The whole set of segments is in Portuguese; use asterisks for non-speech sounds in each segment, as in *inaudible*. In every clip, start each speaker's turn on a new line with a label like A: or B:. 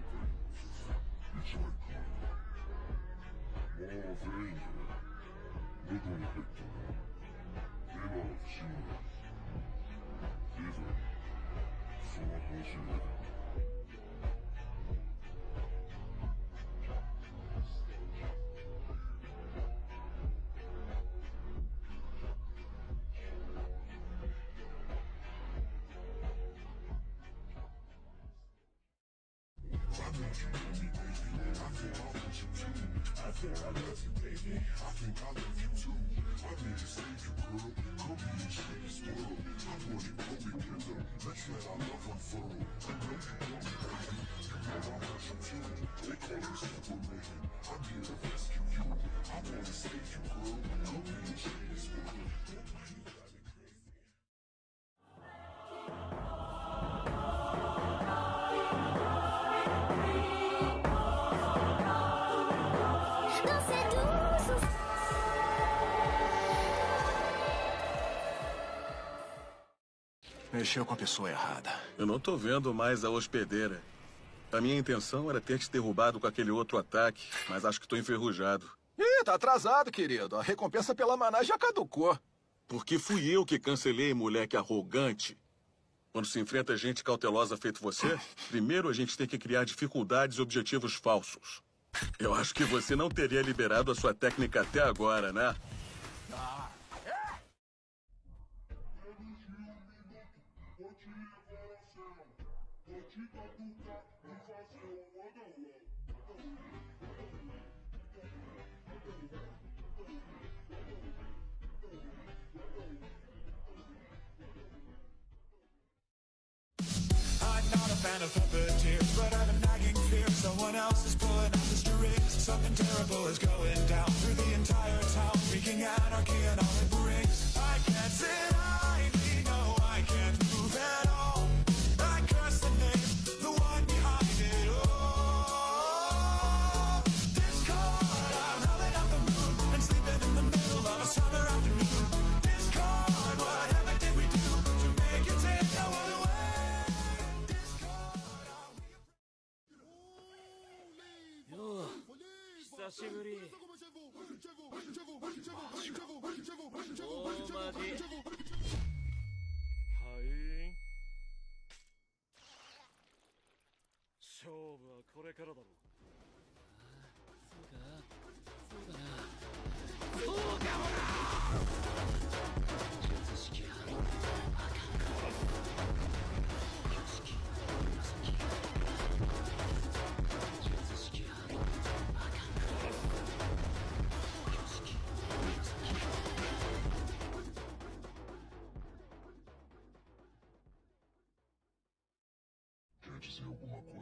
A: anything. It's like more of angel. Look on the picture. They love you. Even for a person. I want you to me, baby. I think I want you too. I think I love you, baby. I think I love you too. I need to save you, girl. Come be and shake this world. I want you, come together. Let's let our love unfurl. I know you want me, baby. You know I
B: Mexeu com a pessoa errada.
C: Eu não tô vendo mais a hospedeira. A minha intenção era ter te derrubado com aquele outro ataque, mas acho que tô enferrujado.
B: Ih, tá atrasado, querido. A recompensa pela maná já caducou.
C: Porque fui eu que cancelei, moleque arrogante. Quando se enfrenta gente cautelosa feito você, primeiro a gente tem que criar dificuldades e objetivos falsos. Eu acho que você não teria liberado a sua técnica até agora, né?
D: Fan of puppeteers But I have a nagging fear someone else is pulling out the strings Something terrible is going down through the entire town Wreaking anarchy and all it brings I can't sit idly,
E: 久しぶり。はい。勝負はこれからだろそう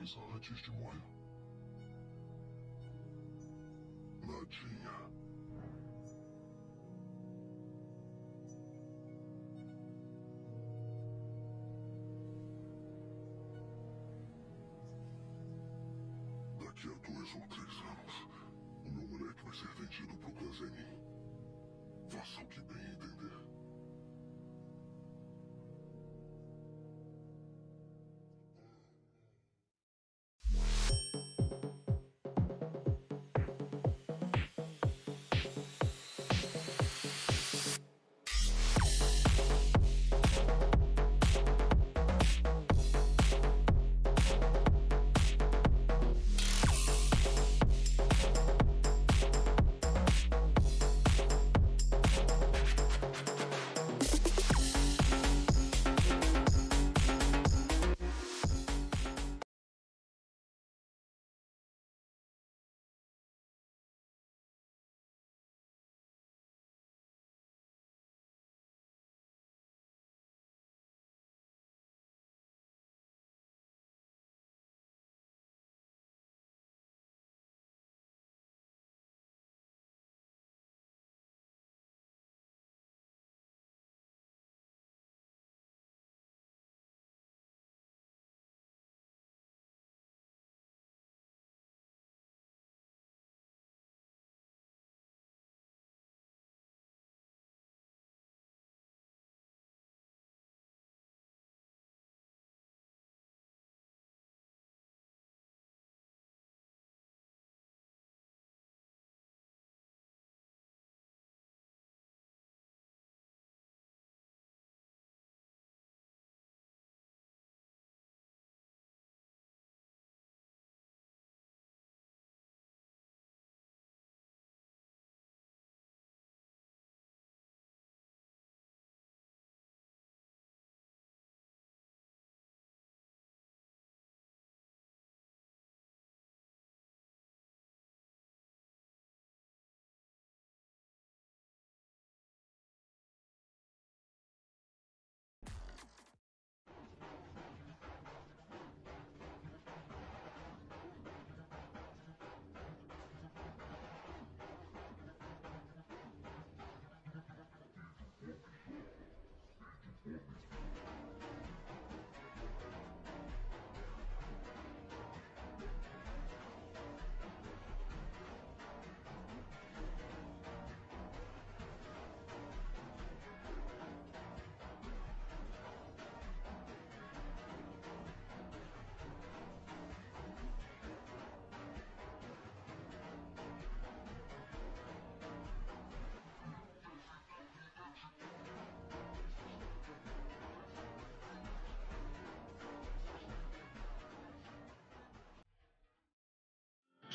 A: coisa antes de morrer? Nadinha. Daqui a dois ou três anos, o meu moleque vai ser vendido pro Ganzenin. Faça o que bem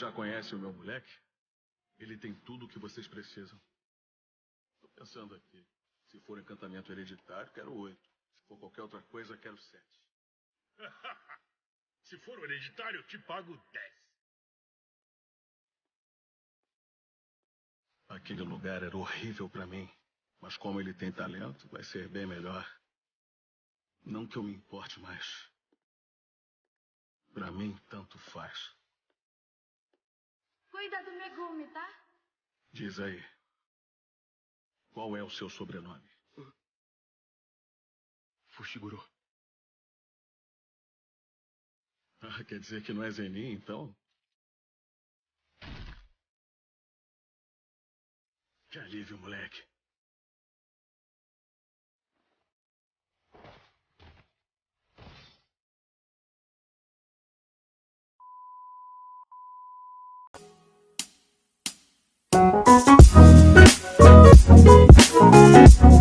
C: Já conhece o meu moleque? Ele tem tudo o que vocês precisam. Tô pensando aqui. Se for encantamento hereditário, quero oito. Se for qualquer outra coisa, quero sete. *laughs* Se for o hereditário, eu te pago 10. Aquele lugar era horrível pra mim. Mas como ele tem talento, vai ser bem melhor. Não que eu me importe mais. Pra mim, tanto faz.
F: Cuida do Megumi, tá?
C: Diz aí. Qual é o seu sobrenome? Fushiguro. Ah, quer dizer que não é Zenin, então? Que alívio, moleque. Thank you.